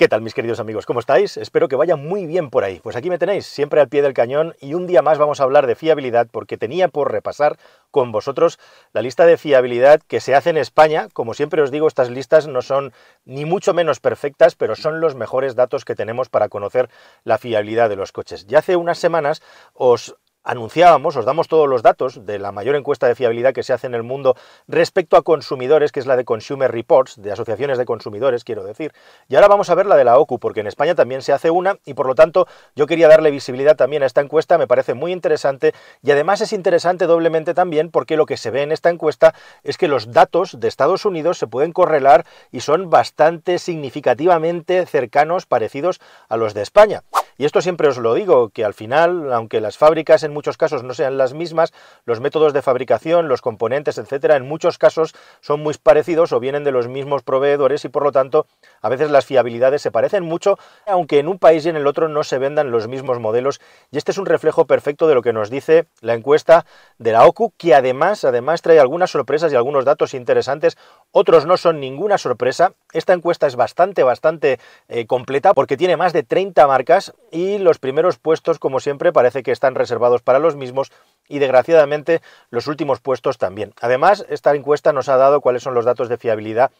¿Qué tal mis queridos amigos? ¿Cómo estáis? Espero que vaya muy bien por ahí. Pues aquí me tenéis, siempre al pie del cañón y un día más vamos a hablar de fiabilidad porque tenía por repasar con vosotros la lista de fiabilidad que se hace en España. Como siempre os digo, estas listas no son ni mucho menos perfectas, pero son los mejores datos que tenemos para conocer la fiabilidad de los coches. Ya hace unas semanas os anunciábamos, os damos todos los datos de la mayor encuesta de fiabilidad que se hace en el mundo respecto a consumidores, que es la de Consumer Reports, de asociaciones de consumidores, quiero decir. Y ahora vamos a ver la de la OCU, porque en España también se hace una y por lo tanto yo quería darle visibilidad también a esta encuesta, me parece muy interesante y además es interesante doblemente también porque lo que se ve en esta encuesta es que los datos de Estados Unidos se pueden correlar y son bastante significativamente cercanos, parecidos a los de España. Y esto siempre os lo digo, que al final, aunque las fábricas en muchos casos no sean las mismas, los métodos de fabricación, los componentes, etcétera, en muchos casos son muy parecidos o vienen de los mismos proveedores y por lo tanto a veces las fiabilidades se parecen mucho, aunque en un país y en el otro no se vendan los mismos modelos. Y este es un reflejo perfecto de lo que nos dice la encuesta de la OCU, que además, además trae algunas sorpresas y algunos datos interesantes. Otros no son ninguna sorpresa. Esta encuesta es bastante, bastante eh, completa porque tiene más de 30 marcas y los primeros puestos, como siempre, parece que están reservados para los mismos y desgraciadamente los últimos puestos también. Además, esta encuesta nos ha dado cuáles son los datos de fiabilidad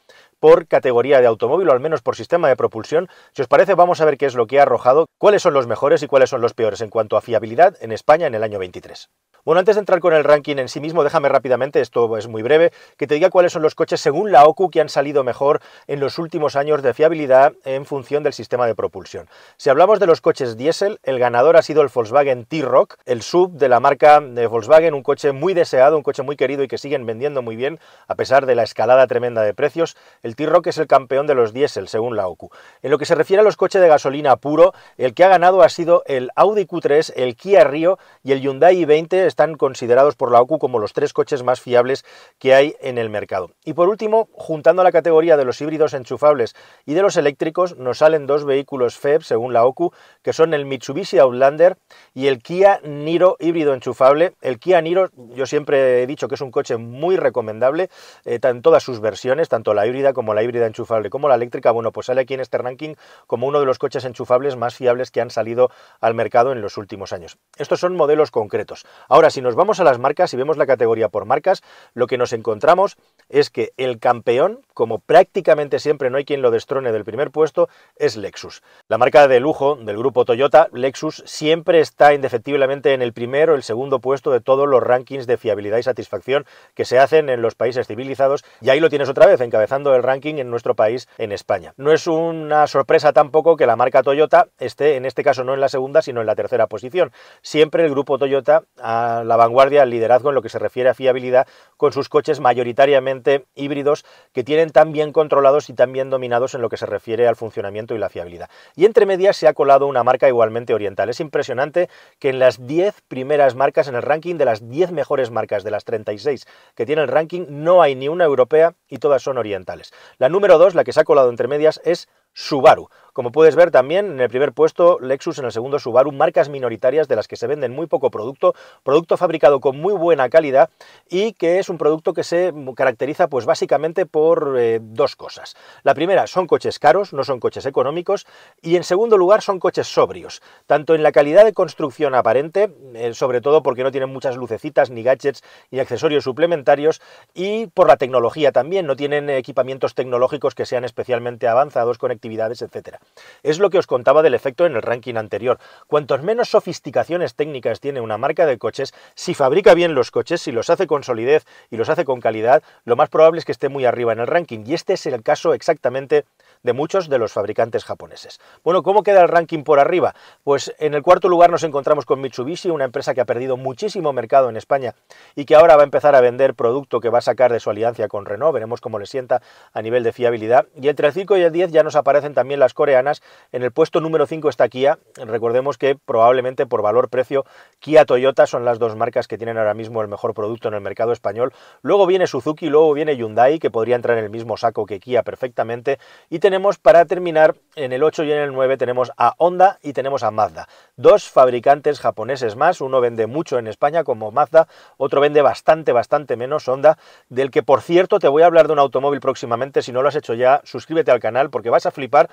por categoría de automóvil o al menos por sistema de propulsión. Si os parece, vamos a ver qué es lo que ha arrojado, cuáles son los mejores y cuáles son los peores en cuanto a fiabilidad en España en el año 23. Bueno, antes de entrar con el ranking en sí mismo, déjame rápidamente, esto es muy breve, que te diga cuáles son los coches según la OCU que han salido mejor en los últimos años de fiabilidad en función del sistema de propulsión. Si hablamos de los coches diésel, el ganador ha sido el Volkswagen T-Roc, el sub de la marca de Volkswagen, un coche muy deseado, un coche muy querido y que siguen vendiendo muy bien a pesar de la escalada tremenda de precios. El T-Roc es el campeón de los diésel según la OCU. En lo que se refiere a los coches de gasolina puro, el que ha ganado ha sido el Audi Q3, el Kia Rio y el Hyundai i20 están considerados por la OCU como los tres coches más fiables que hay en el mercado. Y por último, juntando la categoría de los híbridos enchufables y de los eléctricos, nos salen dos vehículos FEB, según la OCU, que son el Mitsubishi Outlander y el Kia Niro híbrido enchufable. El Kia Niro, yo siempre he dicho que es un coche muy recomendable eh, en todas sus versiones, tanto la híbrida como la híbrida enchufable como la eléctrica. Bueno, pues sale aquí en este ranking como uno de los coches enchufables más fiables que han salido al mercado en los últimos años. Estos son modelos concretos. Ahora, si nos vamos a las marcas y vemos la categoría por marcas, lo que nos encontramos es que el campeón, como prácticamente siempre no hay quien lo destrone del primer puesto, es Lexus. La marca de lujo del grupo Toyota, Lexus, siempre está indefectiblemente en el primero o el segundo puesto de todos los rankings de fiabilidad y satisfacción que se hacen en los países civilizados. Y ahí lo tienes otra vez, encabezando el ranking en nuestro país, en España. No es una sorpresa tampoco que la marca Toyota esté, en este caso, no en la segunda, sino en la tercera posición. Siempre el grupo Toyota a la vanguardia, el liderazgo en lo que se refiere a fiabilidad con sus coches mayoritariamente híbridos que tienen tan bien controlados y tan bien dominados en lo que se refiere al funcionamiento y la fiabilidad. Y entre medias se ha colado una marca igualmente oriental. Es impresionante que en las 10 primeras marcas, en el ranking de las 10 mejores marcas de las 36 que tiene el ranking, no hay ni una europea y todas son orientales. La número 2, la que se ha colado entre medias, es Subaru. Como puedes ver también en el primer puesto Lexus, en el segundo Subaru, marcas minoritarias de las que se venden muy poco producto, producto fabricado con muy buena calidad y que es un producto que se caracteriza pues básicamente por eh, dos cosas. La primera, son coches caros, no son coches económicos y en segundo lugar son coches sobrios, tanto en la calidad de construcción aparente, eh, sobre todo porque no tienen muchas lucecitas ni gadgets ni accesorios suplementarios y por la tecnología también, no tienen equipamientos tecnológicos que sean especialmente avanzados, conectividades, etcétera. Es lo que os contaba del efecto en el ranking anterior. Cuantos menos sofisticaciones técnicas tiene una marca de coches, si fabrica bien los coches, si los hace con solidez y los hace con calidad, lo más probable es que esté muy arriba en el ranking. Y este es el caso exactamente de muchos de los fabricantes japoneses. Bueno, ¿cómo queda el ranking por arriba? Pues en el cuarto lugar nos encontramos con Mitsubishi, una empresa que ha perdido muchísimo mercado en España y que ahora va a empezar a vender producto que va a sacar de su alianza con Renault, veremos cómo le sienta a nivel de fiabilidad. Y entre el 5 y el 10 ya nos aparecen también las coreanas, en el puesto número 5 está Kia, recordemos que probablemente por valor-precio Kia Toyota son las dos marcas que tienen ahora mismo el mejor producto en el mercado español, luego viene Suzuki, luego viene Hyundai, que podría entrar en el mismo saco que Kia perfectamente, y tenemos para terminar en el 8 y en el 9 tenemos a Honda y tenemos a Mazda. Dos fabricantes japoneses más, uno vende mucho en España como Mazda, otro vende bastante, bastante menos Honda, del que por cierto te voy a hablar de un automóvil próximamente, si no lo has hecho ya, suscríbete al canal porque vas a flipar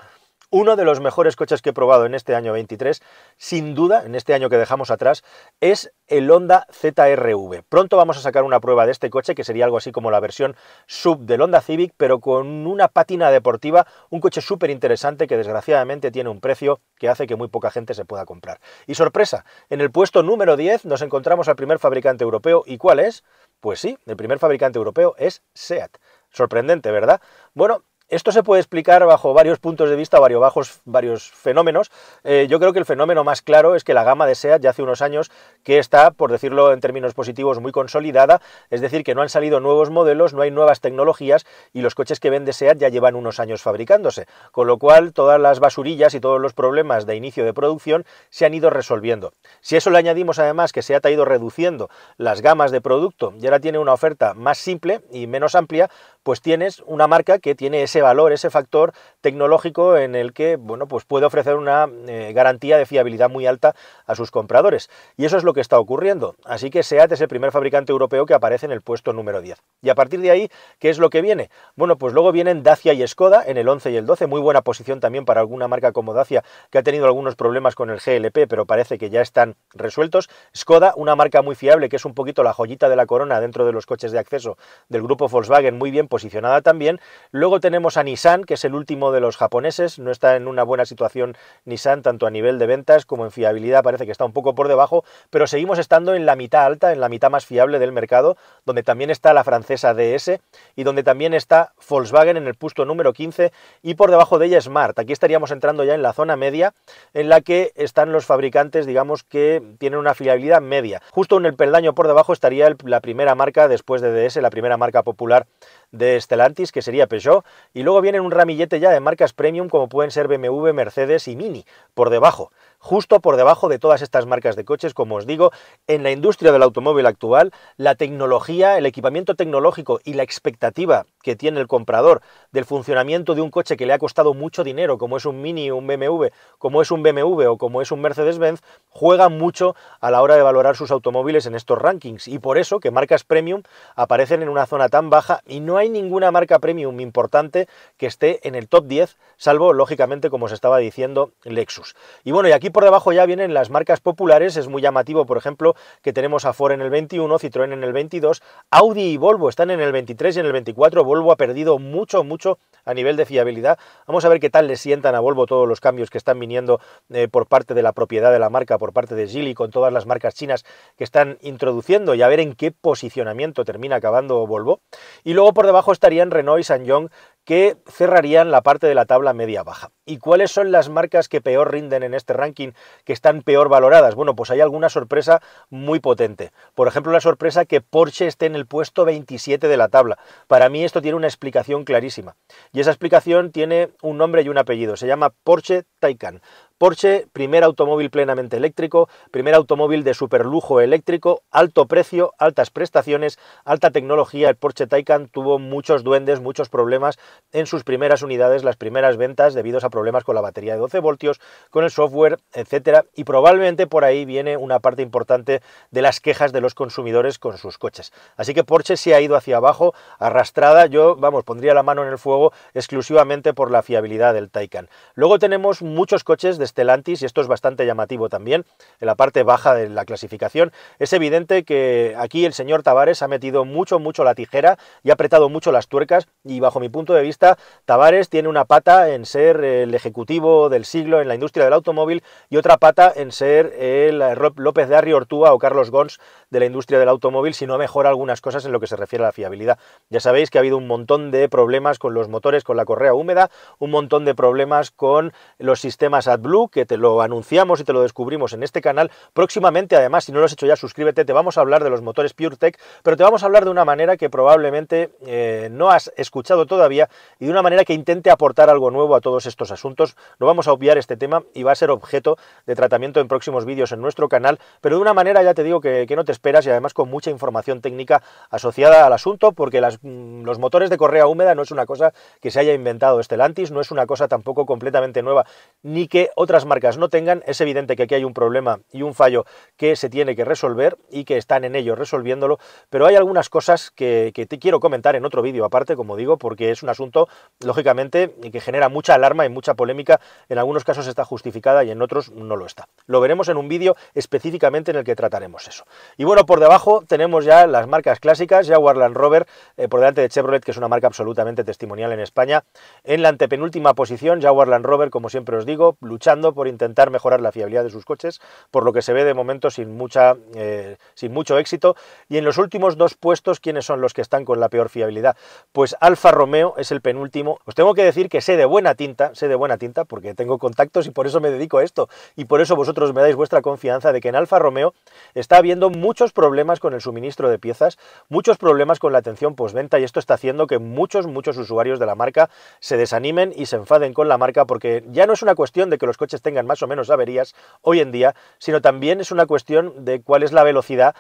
Uno de los mejores coches que he probado en este año 23, sin duda, en este año que dejamos atrás, es el Honda ZRV. Pronto vamos a sacar una prueba de este coche, que sería algo así como la versión sub del Honda Civic, pero con una pátina deportiva, un coche súper interesante que desgraciadamente tiene un precio que hace que muy poca gente se pueda comprar. Y sorpresa, en el puesto número 10 nos encontramos al primer fabricante europeo. ¿Y cuál es? Pues sí, el primer fabricante europeo es SEAT. Sorprendente, ¿verdad? Bueno, esto se puede explicar bajo varios puntos de vista, varios, bajos, varios fenómenos. Eh, yo creo que el fenómeno más claro es que la gama de SEAT ya hace unos años que está, por decirlo en términos positivos, muy consolidada, es decir, que no han salido nuevos modelos, no hay nuevas tecnologías y los coches que vende SEAT ya llevan unos años fabricándose, con lo cual todas las basurillas y todos los problemas de inicio de producción se han ido resolviendo. Si eso le añadimos además que SEAT ha ido reduciendo las gamas de producto y ahora tiene una oferta más simple y menos amplia, pues tienes una marca que tiene ese valor, ese factor tecnológico en el que, bueno, pues puede ofrecer una eh, garantía de fiabilidad muy alta a sus compradores. Y eso es lo que está ocurriendo. Así que SEAT es el primer fabricante europeo que aparece en el puesto número 10. Y a partir de ahí, ¿qué es lo que viene? Bueno, pues luego vienen Dacia y Skoda en el 11 y el 12, muy buena posición también para alguna marca como Dacia que ha tenido algunos problemas con el GLP, pero parece que ya están resueltos. Skoda, una marca muy fiable que es un poquito la joyita de la corona dentro de los coches de acceso del grupo Volkswagen, muy bien posicionada también. Luego tenemos a Nissan, que es el último de los japoneses, no está en una buena situación Nissan, tanto a nivel de ventas como en fiabilidad, parece que está un poco por debajo, pero seguimos estando en la mitad alta, en la mitad más fiable del mercado, donde también está la francesa DS y donde también está Volkswagen en el puesto número 15 y por debajo de ella Smart. Aquí estaríamos entrando ya en la zona media en la que están los fabricantes, digamos, que tienen una fiabilidad media. Justo en el peldaño por debajo estaría la primera marca después de DS, la primera marca popular de Stellantis, que sería Peugeot, y luego viene un ramillete ya de marcas premium como pueden ser BMW, Mercedes y Mini, por debajo justo por debajo de todas estas marcas de coches, como os digo, en la industria del automóvil actual, la tecnología, el equipamiento tecnológico y la expectativa que tiene el comprador del funcionamiento de un coche que le ha costado mucho dinero, como es un Mini un BMW, como es un BMW o como es un Mercedes-Benz, juegan mucho a la hora de valorar sus automóviles en estos rankings y por eso que marcas premium aparecen en una zona tan baja y no hay ninguna marca premium importante que esté en el top 10, salvo lógicamente como os estaba diciendo Lexus. Y bueno, y aquí por debajo ya vienen las marcas populares, es muy llamativo, por ejemplo, que tenemos a Ford en el 21, Citroën en el 22, Audi y Volvo están en el 23 y en el 24, Volvo ha perdido mucho, mucho a nivel de fiabilidad. Vamos a ver qué tal le sientan a Volvo todos los cambios que están viniendo eh, por parte de la propiedad de la marca, por parte de Geely, con todas las marcas chinas que están introduciendo y a ver en qué posicionamiento termina acabando Volvo. Y luego por debajo estarían Renault y SsangYong que cerrarían la parte de la tabla media-baja. ¿Y cuáles son las marcas que peor rinden en este ranking, que están peor valoradas? Bueno, pues hay alguna sorpresa muy potente. Por ejemplo, la sorpresa que Porsche esté en el puesto 27 de la tabla. Para mí esto tiene una explicación clarísima. Y esa explicación tiene un nombre y un apellido. Se llama Porsche Taycan. Porsche, primer automóvil plenamente eléctrico, primer automóvil de superlujo eléctrico, alto precio, altas prestaciones, alta tecnología. El Porsche Taycan tuvo muchos duendes, muchos problemas en sus primeras unidades, las primeras ventas, debido a problemas con la batería de 12 voltios, con el software, etcétera. Y probablemente por ahí viene una parte importante de las quejas de los consumidores con sus coches. Así que Porsche se ha ido hacia abajo, arrastrada. Yo, vamos, pondría la mano en el fuego exclusivamente por la fiabilidad del Taycan. Luego tenemos muchos coches de Stellantis, y esto es bastante llamativo también, en la parte baja de la clasificación, es evidente que aquí el señor Tavares ha metido mucho, mucho la tijera y ha apretado mucho las tuercas, y bajo mi punto de vista, Tavares tiene una pata en ser el ejecutivo del siglo en la industria del automóvil y otra pata en ser el López de Arri Ortúa o Carlos Gons de la industria del automóvil, si no mejora algunas cosas en lo que se refiere a la fiabilidad. Ya sabéis que ha habido un montón de problemas con los motores, con la correa húmeda, un montón de problemas con los sistemas AdBlue, que te lo anunciamos y te lo descubrimos en este canal. Próximamente, además, si no lo has hecho ya, suscríbete, te vamos a hablar de los motores PureTech, pero te vamos a hablar de una manera que probablemente eh, no has escuchado todavía y de una manera que intente aportar algo nuevo a todos estos asuntos. No vamos a obviar este tema y va a ser objeto de tratamiento en próximos vídeos en nuestro canal, pero de una manera ya te digo que, no te esperas y además con mucha información técnica asociada al asunto, porque las, mm, los motores de correa húmeda no es una cosa que se haya inventado Stellantis, no es una cosa tampoco completamente nueva ni que otras marcas no tengan. Es evidente que aquí hay un problema y un fallo que se tiene que resolver y que están en ello resolviéndolo, pero hay algunas cosas que, te quiero comentar en otro vídeo aparte, como digo, porque es un asunto, lógicamente, que genera mucha alarma y mucha polémica. En algunos casos está justificada y en otros no lo está. Lo veremos en un vídeo específicamente en el que trataremos eso. Y bueno, por debajo tenemos ya las marcas clásicas, Jaguar Land Rover, eh, por delante de Chevrolet, que es una marca absolutamente testimonial en España. En la antepenúltima posición, Jaguar Land Rover, como siempre os digo, luchando por intentar mejorar la fiabilidad de sus coches, por lo que se ve de momento sin, mucha, eh, sin mucho éxito. Y en los últimos dos puestos, ¿quiénes son los que están con la peor fiabilidad? Pues Alfa Romeo es el penúltimo. Os tengo que decir que sé de buena tinta, sé de buena tinta, porque tengo contactos y por eso me dedico a esto, y por eso vosotros me dais vuestra confianza de que en Alfa Romeo está habiendo muchos problemas con el suministro de piezas, muchos problemas con la atención postventa, y esto está haciendo que muchos, muchos usuarios de la marca se desanimen y se enfaden con la marca, porque ya no es una cuestión de que los coches tengan más o menos averías hoy en día, sino también es una cuestión de cuál es la velocidad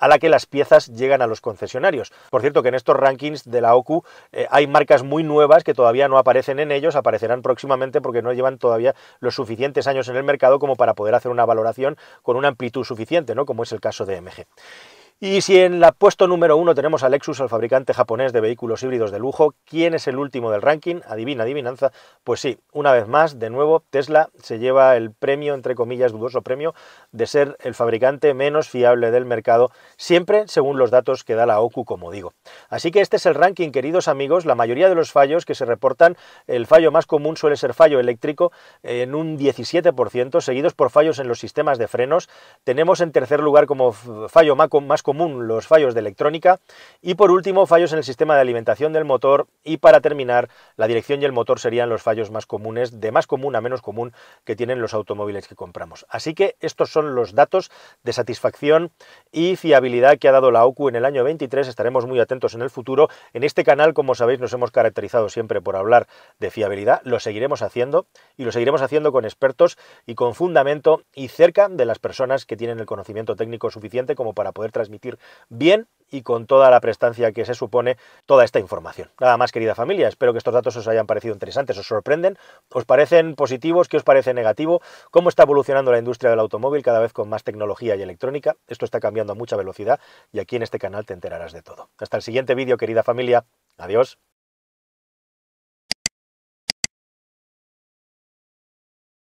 a la que las piezas llegan a los concesionarios. Por cierto, que en estos rankings de la OCU eh, hay marcas muy nuevas que todavía no aparecen en ellos, aparecerán próximamente porque no llevan todavía los suficientes años en el mercado como para poder hacer una valoración con una amplitud suficiente, ¿no? como es el caso de MG. Y si en la puesto número uno tenemos a Lexus, al fabricante japonés de vehículos híbridos de lujo, ¿quién es el último del ranking? Adivina, adivinanza. Pues sí, una vez más, de nuevo, Tesla se lleva el premio, entre comillas, dudoso premio, de ser el fabricante menos fiable del mercado, siempre según los datos que da la OCU, como digo. Así que este es el ranking, queridos amigos. La mayoría de los fallos que se reportan, el fallo más común suele ser fallo eléctrico en un 17%, seguidos por fallos en los sistemas de frenos. Tenemos en tercer lugar como fallo más común común los fallos de electrónica y por último fallos en el sistema de alimentación del motor y para terminar la dirección y el motor serían los fallos más comunes, de más común a menos común que tienen los automóviles que compramos. Así que estos son los datos de satisfacción y fiabilidad que ha dado la OCU en el año 23, estaremos muy atentos en el futuro. En este canal, como sabéis, nos hemos caracterizado siempre por hablar de fiabilidad, lo seguiremos haciendo y lo seguiremos haciendo con expertos y con fundamento y cerca de las personas que tienen el conocimiento técnico suficiente como para poder bien y con toda la prestancia que se supone toda esta información. Nada más, querida familia, espero que estos datos os hayan parecido interesantes, os sorprenden, os parecen positivos, qué os parece negativo, cómo está evolucionando la industria del automóvil cada vez con más tecnología y electrónica. Esto está cambiando a mucha velocidad y aquí en este canal te enterarás de todo. Hasta el siguiente vídeo, querida familia. Adiós.